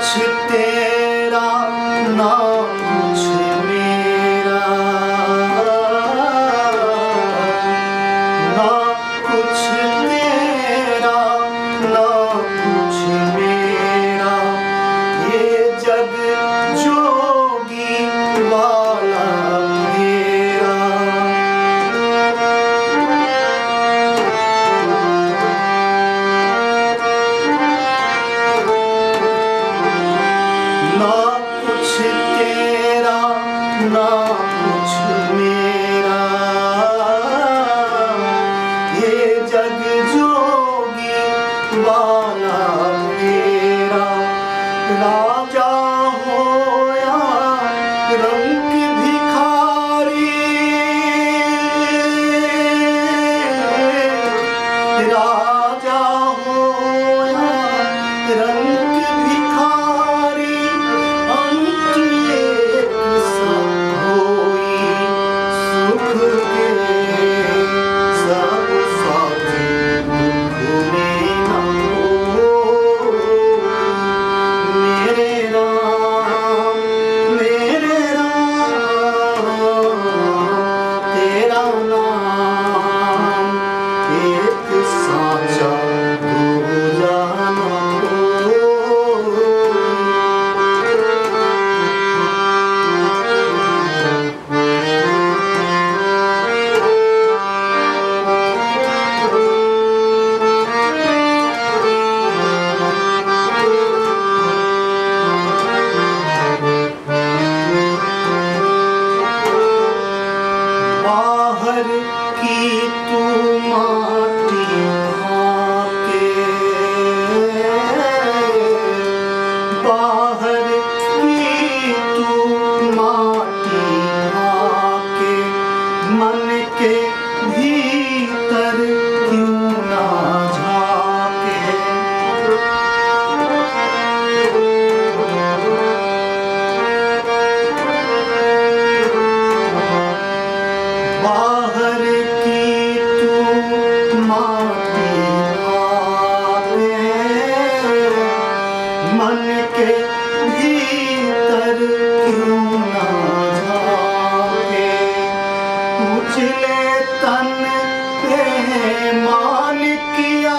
落ちてらんない उजले तन मालिकिया